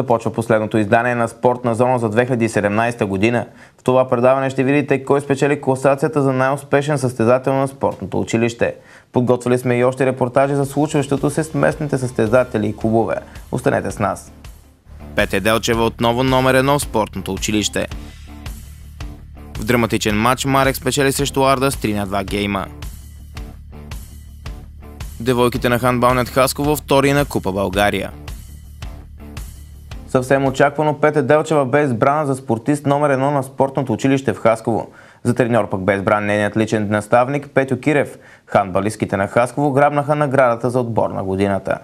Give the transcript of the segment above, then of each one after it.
Започва последното издание на спортна зона за 2017 година. В това предаване ще видите кой спечели класацията за най-успешен състезател на спортното училище. Подготвили сме и още репортажи за случващото се с местните състезатели и клубове. Останете с нас. Пете Делчева отново номер едно в спортното училище. В драматичен матч Марек спечели срещу Арда с 3 на 2 гейма. Девойките на хандбалнет Хасково втори на Купа България. Съвсем очаквано Пете Делчева бе избрана за спортист номер едно на спортното училище в Хасково. За треньор пък бе избран нейният личен наставник Петю Кирев. Ханбалистките на Хасково грабнаха наградата за отбор на годината.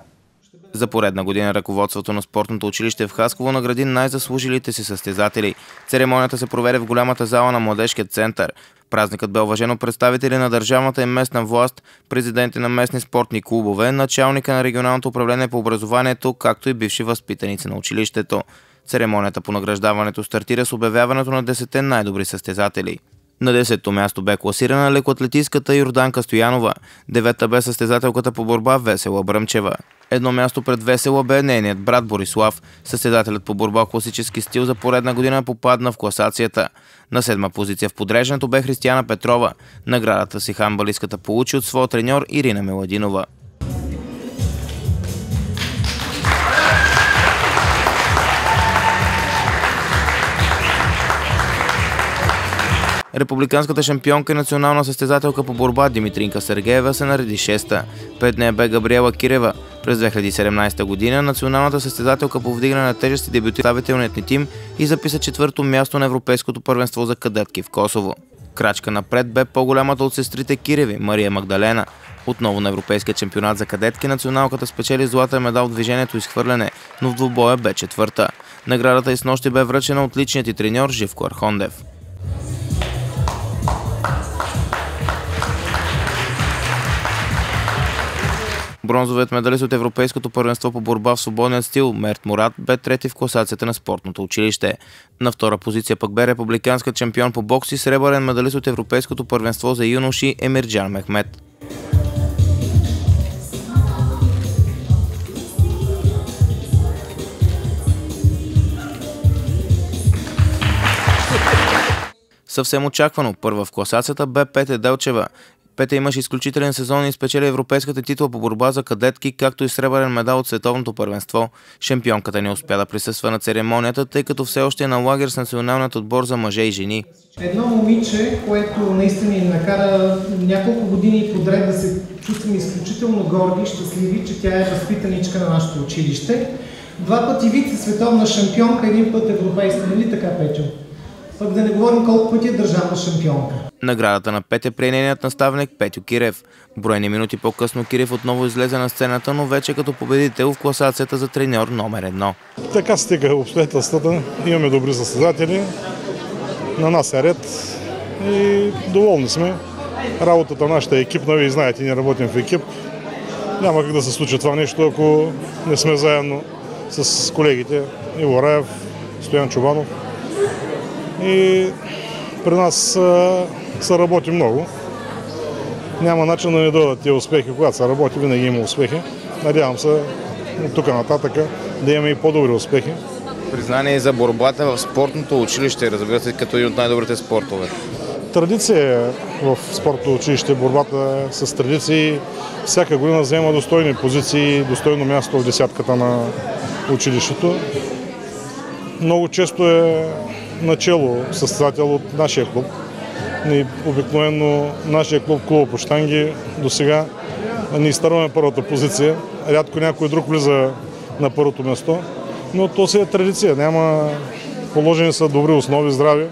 За поредна година ръководството на спортното училище в Хасково награди най-заслужилите си състезатели. Церемонията се проведе в голямата зала на Младежкия център. Празникът бе уважено представители на държавната и местна власт, президенти на местни спортни клубове, началника на регионалното управление по образованието, както и бивши възпитаници на училището. Церемонията по награждаването стартира с обявяването на 10 най-добри състезатели. На 10-то място бе класирана лекоатлетистката Йорданка Стоянова. Девета бе състезателката по борба Весела Бръмчева. Едно място пред Весела бе нейният брат Борислав. Състезателят по борба класически стил за поредна година попадна в класацията. На седма позиция в подреждането бе Християна Петрова. Наградата си хамбалистката получи от своя треньор Ирина Меладинова. Републиканската шампионка и национална състезателка по борба Димитринка Сергеева се нареди шеста. Пред нея бе Габриела Кирева. През 2017 година националната състезателка по вдигане на тежести дебюти представителният ни тим и записа четвърто място на Европейското първенство за кадетки в Косово. Крачка напред бе по-голямата от сестрите Киреви, Мария Магдалена. Отново на Европейския чемпионат за кадетки националката спечели златен медал в движението изхвърляне, но в двубоя бе четвърта. Наградата и с нощи бе връчена от личният и треньор Живко Архондев. Бронзовият медалист от Европейското първенство по борба в свободен стил Мерт Мурат бе трети в класацията на спортното училище. На втора позиция пък бе републиканска чемпион по бокс и сребърен медалист от Европейското първенство за юноши Емирджан Мехмет. Съвсем очаквано, първа в класацията бе Пете Делчева. Пете имаше изключителен сезон и спечели европейската титла по борба за кадетки, както и сребърен медал от световното първенство. Шампионката не успя да присъства на церемонията, тъй като все още е на лагер с националният отбор за мъже и жени. Едно момиче, което наистина ни накара няколко години подред да се чувстваме изключително горди и щастливи, че тя е възпитаничка на нашето училище. Два пъти вице световна шампионка, един път европейска, нали така, Петю? Пък да не говорим колко пъти е държавна шампионка. Наградата на Петя при нейният наставник Петю Кирев. Броени минути по-късно Кирев отново излезе на сцената, но вече като победител в класацията за треньор номер едно. Така стига обстоятелствата. Имаме добри състезатели. На нас е ред и доволни сме. Работата на нашата екипна, вие знаете, ние работим в екип. Няма как да се случи това нещо, ако не сме заедно с колегите Иво Раев, Стоян Чубанов. И при нас се работи много. Няма начин да не дойдат тия успехи. Когато се работи, винаги има успехи. Надявам се от тук нататък да имаме и по-добри успехи. Признание за борбата в спортното училище, разбира се, като един от най-добрите спортове. Традиция е в спортното училище, борбата е с традиции. Всяка година взема достойни позиции, достойно място в десятката на училището. Много често е начало състезател от нашия клуб. И обикновено нашия клуб Клуба по штанги до сега ни изтърваме първата позиция. Рядко някой друг влиза на първото место, но то си е традиция. Няма положени са добри основи, здрави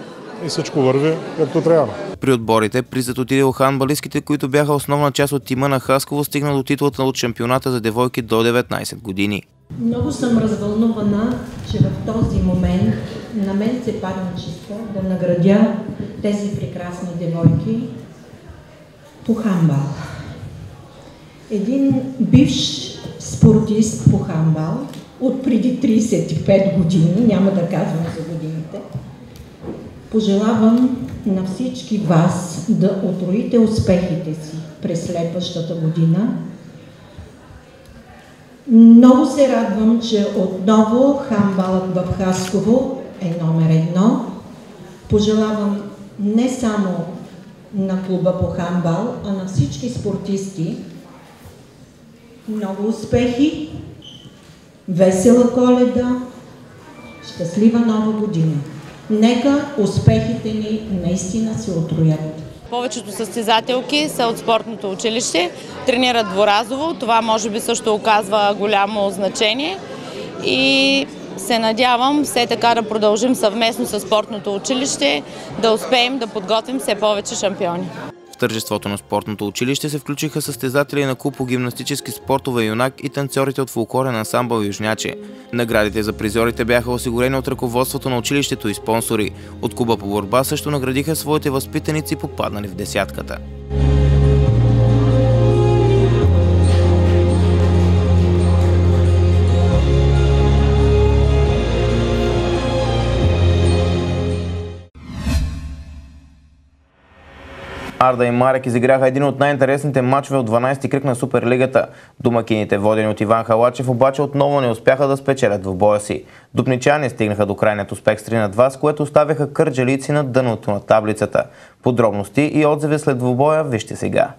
и всичко върви както трябва. При отборите призът отиде у ханбалистките, които бяха основна част от тима на Хасково, стигна до титлата от шампионата за девойки до 19 години. Много съм развълнувана, че в този момент на мен се падна чиста да наградя тези прекрасни девойки по хамбал. Един бивш спортист по хамбал от преди 35 години, няма да казвам за годините, пожелавам на всички вас да отроите успехите си през следващата година Много се радвам, че отново хамбалът в Хасково е номер едно. Пожелавам не само на клуба по хамбал, а на всички спортисти много успехи, весела коледа, щастлива нова година. Нека успехите ни наистина се отроят. Повечето състезателки са от спортното училище, тренират дворазово. Това може би също оказва голямо значение. И се надявам все така да продължим съвместно с спортното училище, да успеем да подготвим все повече шампиони. В тържеството на спортното училище се включиха състезатели на купо гимнастически спортове юнак и танцорите от фулкорен ансамбъл Южняче. Наградите за призорите бяха осигурени от ръководството на училището и спонсори. От Куба по борба също наградиха своите възпитаници, попаднали в десятката. Арда и Марек изиграха един от най-интересните матчове от 12-ти кръг на Суперлигата. Домакините, водени от Иван Халачев, обаче отново не успяха да спечелят в боя си. Дупничани стигнаха до крайният успех с 3 на 2, с което оставяха кърджалици на дъното на таблицата. Подробности и отзиви след двубоя вижте сега.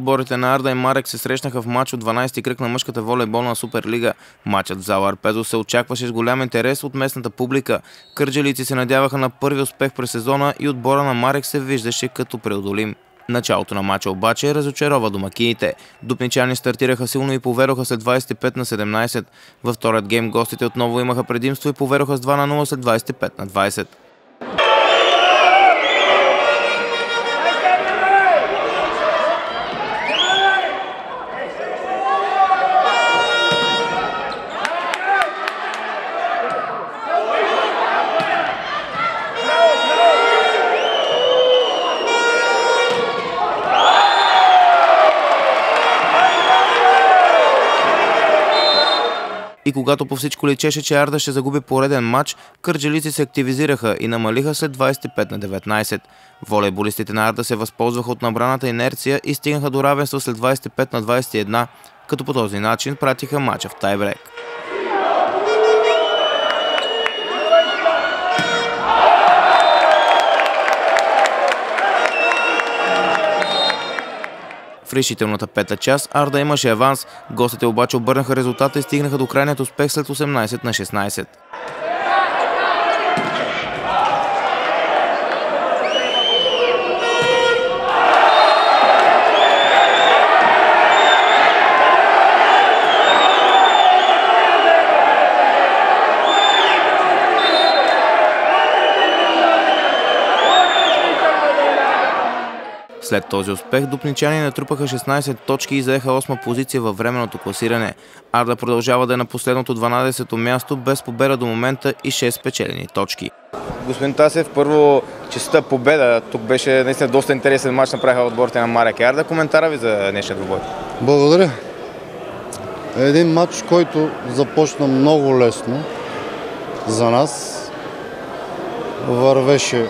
Отборите на Арда и Марек се срещнаха в матч от 12-ти кръг на мъжката волейболна Суперлига. Матчът в зала Арпезо се очакваше с голям интерес от местната публика. Кърджалици се надяваха на първи успех през сезона и отбора на Марек се виждаше като преодолим. Началото на матча обаче разочарова домакините. Дупничани стартираха силно и повероха след 25 на 17. Във вторият гейм гостите отново имаха предимство и повероха с 2 на 0 след 25 на 20. И когато по всичко личеше, че Арда ще загуби пореден матч, кърджалици се активизираха и намалиха след 25 на 19. Волейболистите на Арда се възползваха от набраната инерция и стигнаха до равенство след 25 на 21, като по този начин пратиха матча в тайбрек. В решителната пета част Арда имаше аванс, гостите обаче обърнаха резултата и стигнаха до крайният успех след 18 на 16. След този успех дупничани натрупаха 16 точки и заеха 8 позиция във временното класиране. Арда продължава да е на последното 12-то място без победа до момента и 6 спечелени точки. Господин Тасев, първо честа победа. Тук беше наистина доста интересен матч направиха отборите на Марек Арда. Коментара ви за днешния двубой. Благодаря. Един матч, който започна много лесно за нас. Вървеше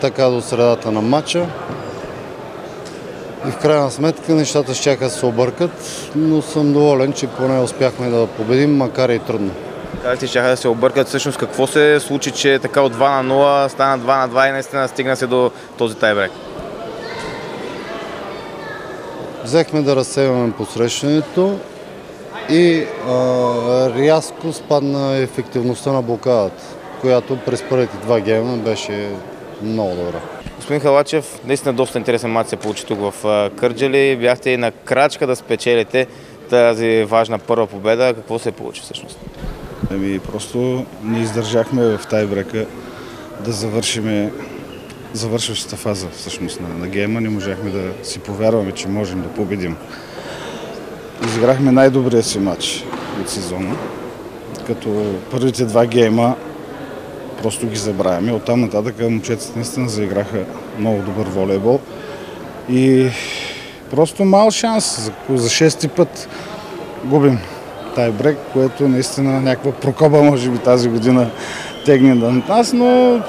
така до средата на матча. Крайна сметка нещата ще да се объркат, но съм доволен, че поне успяхме да победим, макар и трудно. Казахте, че да се объркат. Всъщност какво се случи, че така от 2 на 0 стана 2 на 2 и наистина стигна се до този тайбрек? Взехме да разсейваме посрещането и а, рязко спадна ефективността на блокадата, която през първите два гейма беше много добра. Господин Халачев, наистина доста интересен матч се получи тук в Кърджали. Бяхте и на крачка да спечелите тази важна първа победа. Какво се получи всъщност? Ами просто не издържахме в тайбрека да завършим завършващата фаза всъщност на, на гейма. Не можахме да си повярваме, че можем да победим. Изиграхме най-добрия си матч от сезона, като първите два гейма просто ги забравяме. Оттам нататък момчетите наистина заиграха много добър волейбол. И просто мал шанс. За, за шести път губим тайбрек, което наистина някаква прокоба може би тази година тегне на нас, но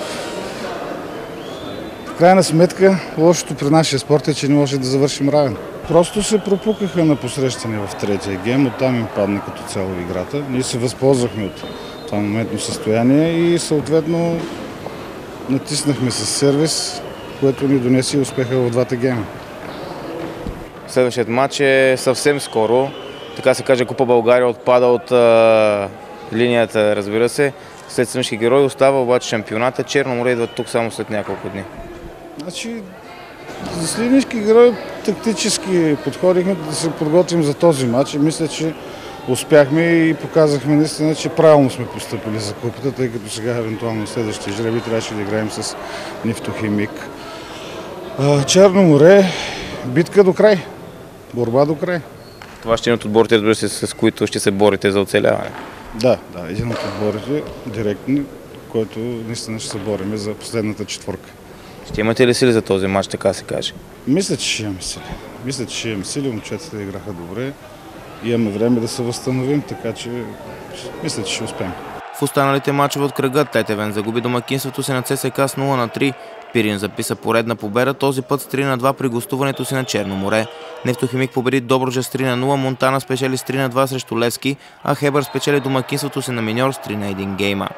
в крайна сметка лошото при нашия спорт е, че не може да завършим равен. Просто се пропукаха на посрещане в третия гейм, оттам им падна като цяло играта. Ние се възползвахме от това моментно състояние и съответно натиснахме с сервис, което ни донесе успеха в двата гейма. Следващият матч е съвсем скоро. Така се каже, Купа България отпада от а, линията, разбира се. След Съншки герой остава обаче шампионата. Черно море идва тук само след няколко дни. Значи, за Сливнишки герой тактически подходихме да се подготвим за този матч и мисля, че успяхме и показахме наистина, че правилно сме поступили за купата, тъй като сега евентуално следващия жреби трябваше да играем с нефтохимик. Черно море, битка до край, борба до край. Това ще е от отборите, разбира се, с които ще се борите за оцеляване. Да, да, един от отборите, директно, който наистина ще се бориме за последната четворка. Ще имате ли сили за този матч, така се каже? Мисля, че ще имаме сили. Мисля, че ще имаме сили, момчетата играха добре. Имаме време да се възстановим, така че мисля, че ще успеем. В останалите мачове от кръга Тетевен загуби домакинството си на ЦСК с 0 на 3. Пирин записа поредна победа, този път с 3 на 2 при гостуването си на Черно море. Нефтохимик победи Добруджа с 3 на 0, Монтана спечели с 3 на 2 срещу Левски, а Хебър спечели домакинството си на Миньор с 3 на 1 гейма.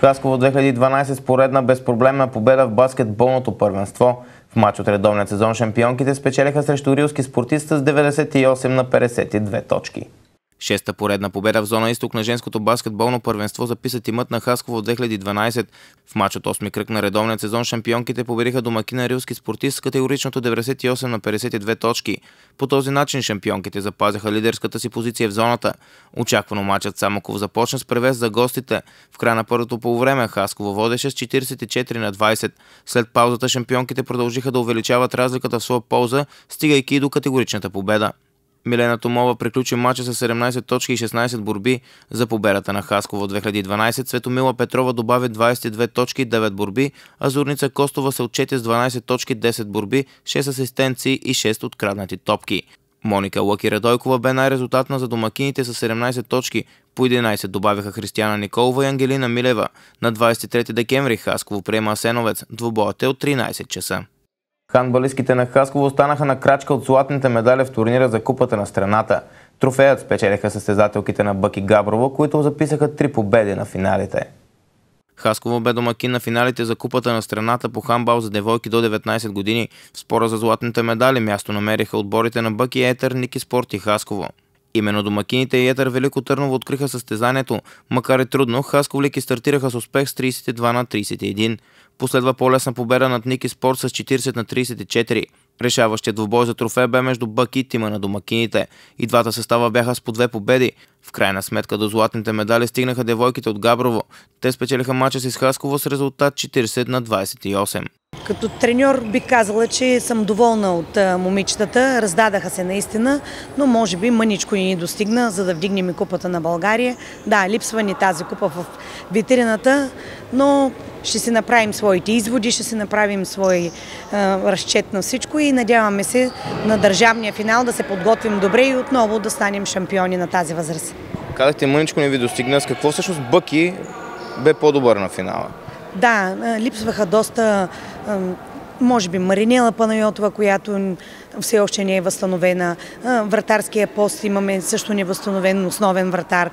Хасково 2012 с поредна безпроблемна победа в баскетболното първенство. В матч от редовния сезон шампионките спечелиха срещу рилски спортист с 98 на 52 точки. Шеста поредна победа в зона изток на женското баскетболно първенство записа тимът на Хасково в 2012. В матч от 8 кръг на редовния сезон шампионките победиха домакина рилски спортист с категоричното 98 на 52 точки. По този начин шампионките запазяха лидерската си позиция в зоната. Очаквано матчът Самоков започна с превес за гостите. В края на първото полувреме Хасково водеше с 44 на 20. След паузата шампионките продължиха да увеличават разликата в своя полза, стигайки до категоричната победа. Милена Томова приключи матча с 17 точки и 16 борби за победата на Хасково 2012. Светомила Петрова добави 22 точки и 9 борби, а Зорница Костова се отчете с 12 точки, 10 борби, 6 асистенции и 6 откраднати топки. Моника Лъки Радойкова бе най-резултатна за домакините с 17 точки. По 11 добавиха Християна Николова и Ангелина Милева. На 23 декември Хасково приема Асеновец. Двубоят е от 13 часа. Ханбалистките на Хасково останаха на крачка от златните медали в турнира за купата на страната. Трофеят спечелиха състезателките на Бъки Габрова, които записаха три победи на финалите. Хасково бе домакин на финалите за купата на страната по хамбал за девойки до 19 години. В спора за златните медали място намериха отборите на Бъки Етер, Ники Спорт и Хасково. Именно домакините и Етър Велико Търново откриха състезанието. Макар и трудно, Хасковлики стартираха с успех с 32 на 31. Последва по-лесна победа над Ники Спорт с 40 на 34. Решаващият двубой за трофея бе между Бък и тима на домакините. И двата състава бяха с по две победи. В крайна сметка до златните медали стигнаха девойките от Габрово. Те спечелиха мача с Хасково с резултат 40 на 28. Като треньор бих казала, че съм доволна от момичетата. Раздадаха се наистина, но може би мъничко ни достигна, за да вдигнем и купата на България. Да, липсва ни тази купа в витрината, но ще си направим своите изводи, ще си направим свой а, разчет на всичко и надяваме се на държавния финал да се подготвим добре и отново да станем шампиони на тази възраст. Казахте, мъничко не ви достигна. С какво всъщност Бъки бе по-добър на финала? Да, липсваха доста, може би Маринела Панайотова, която все още не е възстановена. Вратарския пост имаме също невъзстановен основен вратар.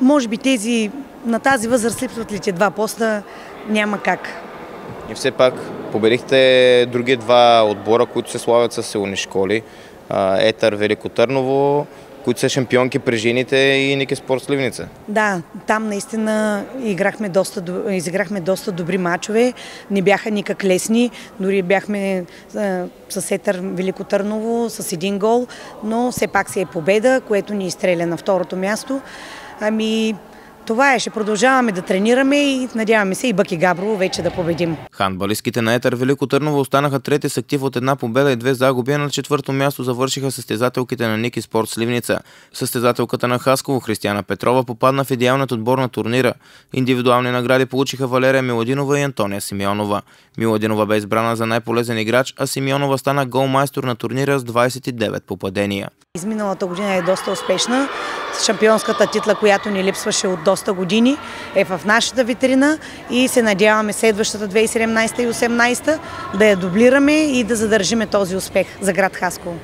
Може би тези, на тази възраст липсват ли те два поста, няма как. И все пак победихте други два отбора, които се славят с силни школи. Етър Велико Търново, които са шампионки при жените и Ники Спорт Сливница. Да, там наистина играхме доста, изиграхме доста добри мачове. Не бяха никак лесни. Дори бяхме а, с Етър Велико Търново с един гол, но все пак си е победа, което ни изстреля на второто място. Ами, това е, ще продължаваме да тренираме и надяваме се и Бъки Габрово вече да победим. Хандбалистките на Етър Велико Търново останаха трети с актив от една победа и две загуби, на четвърто място завършиха състезателките на Ники Спорт Сливница. Състезателката на Хасково Християна Петрова попадна в идеалният отбор на турнира. Индивидуални награди получиха Валерия Миладинова и Антония Симеонова. Миладинова бе избрана за най-полезен играч, а Симеонова стана голмайстор на турнира с 29 попадения. Изминалата година е доста успешна. Шампионската титла, която ни липсваше от доста години, е в нашата витрина и се надяваме следващата 2017 и 2018 да я дублираме и да задържиме този успех за град Хасково.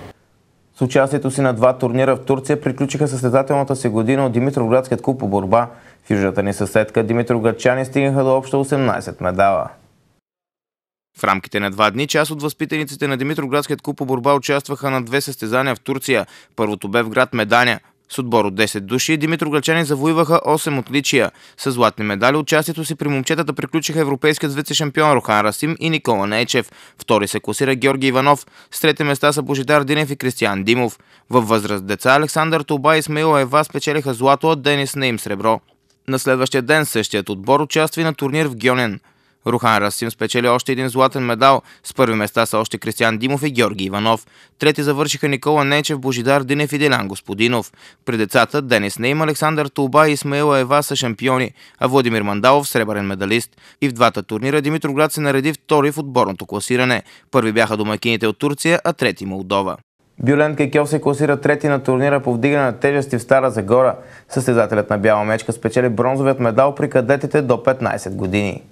С участието си на два турнира в Турция приключиха състезателната си година от Димитроградският клуб по борба. В южната ни съседка Димитроградчани стигнаха до общо 18 медала. В рамките на два дни част от възпитаниците на Димитроградският клуб по борба участваха на две състезания в Турция. Първото бе в град Меданя. С отбор от 10 души Димитроградчани завоюваха 8 отличия. С златни медали участието си при момчетата приключиха европейският вице-шампион Рохан Расим и Никола Нейчев. Втори се класира Георги Иванов. С трети места са Божидар Динев и Кристиян Димов. Във възраст деца Александър Туба и Смаила Ева спечелиха злато, а Денис Нейм сребро. На следващия ден същият отбор участва на турнир в Гьонен. Рухан Расим спечели още един златен медал. С първи места са още Кристиан Димов и Георги Иванов. Трети завършиха Никола Нечев, Божидар Динев и Делян Господинов. При децата Денис Нейм, Александър Тулба и Исмаила Ева са шампиони, а Владимир Мандалов сребърен медалист. И в двата турнира Димитроград се нареди втори в отборното класиране. Първи бяха домакините от Турция, а трети Молдова. Бюлен Кекьов се класира трети на турнира по вдигане на тежести в Стара Загора. Състезателят на бяла мечка спечели бронзовият медал при кадетите до 15 години.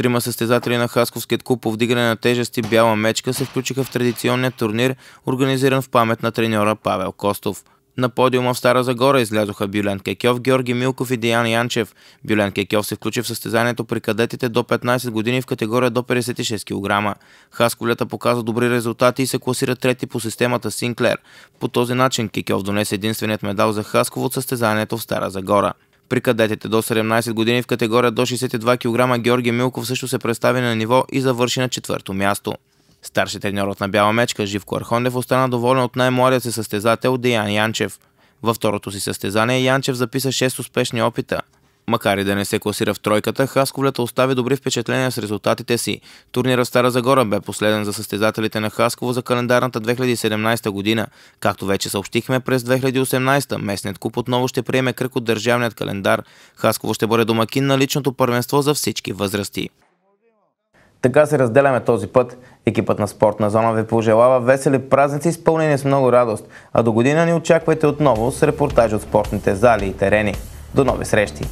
Трима състезатели на Хасковският клуб по вдигане на тежести Бяла мечка се включиха в традиционния турнир, организиран в памет на треньора Павел Костов. На подиума в Стара Загора излязоха Бюлен Кекьов, Георги Милков и Диан Янчев. Бюлен Кекьов се включи в състезанието при кадетите до 15 години в категория до 56 кг. Хасковлята показа добри резултати и се класира трети по системата Синклер. По този начин Кекьов донесе единственият медал за Хасково от състезанието в Стара Загора. При кадетите до 17 години в категория до 62 кг Георги Милков също се представи на ниво и завърши на четвърто място. Старши треньорът на Бяла мечка Живко Архондев остана доволен от най-младият си състезател Деян Янчев. Във второто си състезание Янчев записа 6 успешни опита – Макар и да не се класира в тройката, Хасковлята остави добри впечатления с резултатите си. Турнирът Стара Загора бе последен за състезателите на Хасково за календарната 2017 година. Както вече съобщихме, през 2018 местният куп отново ще приеме кръг от държавният календар. Хасково ще бъде домакин на личното първенство за всички възрасти. Така се разделяме този път. Екипът на спортна зона ви пожелава весели празници, изпълнени с много радост. А до година ни очаквайте отново с репортаж от спортните зали и терени. До нови срещи!